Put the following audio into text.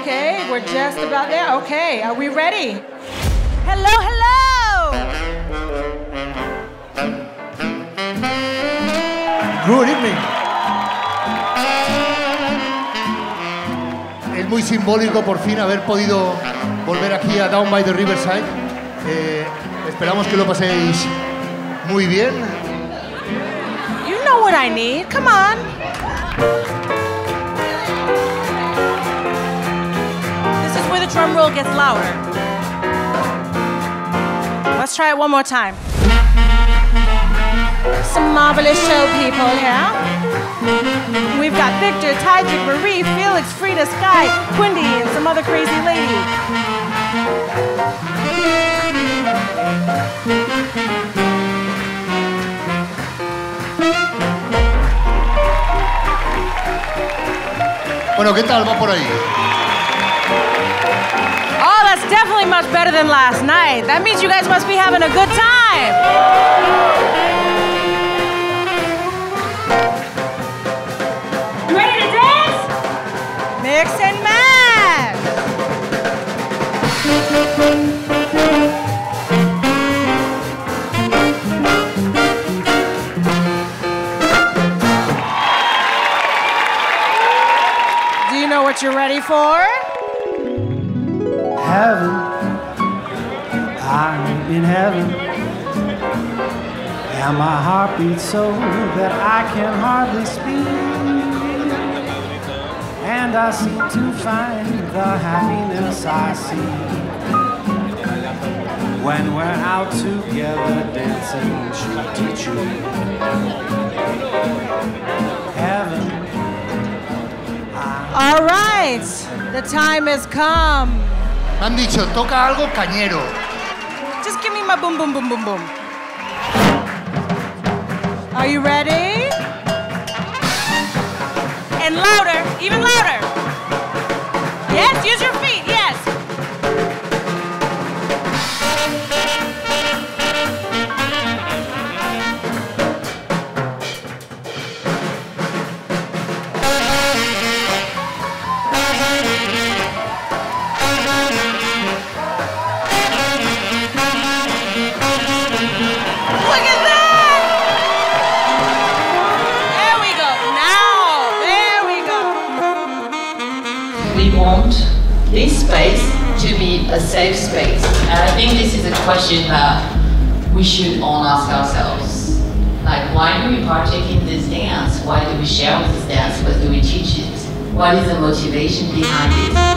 Okay, we're just about there. Okay, are we ready? Hello, hello. Good evening. Es muy simbólico por fin haber podido volver aquí a Down by the Riverside. Eh, esperamos que lo paséis muy bien. You know what I need. Come on. Drum roll gets louder. Let's try it one more time. Some marvelous show people here. We've got Victor, Tajik, Marie, Felix, Frida, Sky, Quindy, and some other crazy lady. Bueno, ¿qué tal va por ahí? Much better than last night. That means you guys must be having a good time. You ready to dance? Mix and match. Do you know what you're ready for? heaven. I'm in heaven. And my heart beats so that I can hardly speak. And I seem to find the happiness I see when we're out together dancing tree to tree. Heaven. All right, the time has come. Me han dicho, toca algo cañero. Give me my boom, boom, boom, boom, boom. Are you ready? And louder, even louder. This space to be a safe space. And I think this is a question that we should all ask ourselves. Like, why do we partake in this dance? Why do we share this dance? What do we teach it? What is the motivation behind it?